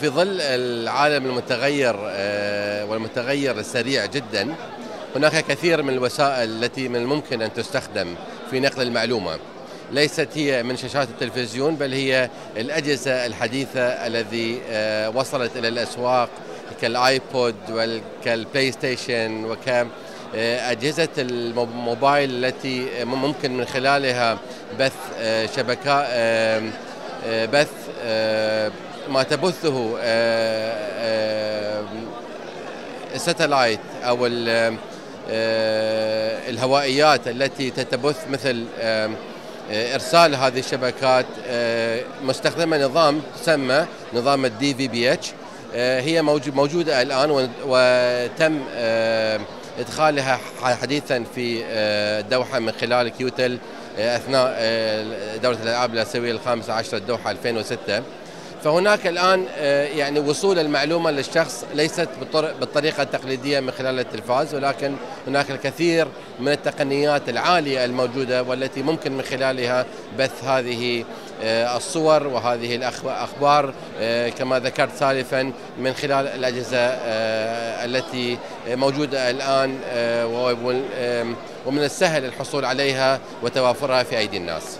في ظل العالم المتغير والمتغير السريع جدا هناك كثير من الوسائل التي من الممكن أن تستخدم في نقل المعلومة. ليست هي من شاشات التلفزيون بل هي الأجهزة الحديثة الذي وصلت إلى الأسواق كال iPod وكال PlayStation وك أجهزة الموبايل التي ممكن من خلالها بث شبكات بث ما تبثه ال satellite أو الهوائيات التي تتبث مثل إرسال هذه الشبكات مستخدمة نظام تسمى نظام ال DVB-H هي موجودة الآن وتم إدخالها حديثا في الدوحة من خلال كيوتل أثناء دورة الألعاب الأسيوية الخامسة عشر الدوحة 2006 فهناك الآن يعني وصول المعلومة للشخص ليست بالطريقة التقليدية من خلال التلفاز ولكن هناك الكثير من التقنيات العالية الموجودة والتي ممكن من خلالها بث هذه الصور وهذه الأخبار كما ذكرت سالفا من خلال الأجهزة التي موجودة الآن ومن السهل الحصول عليها وتوافرها في أيدي الناس.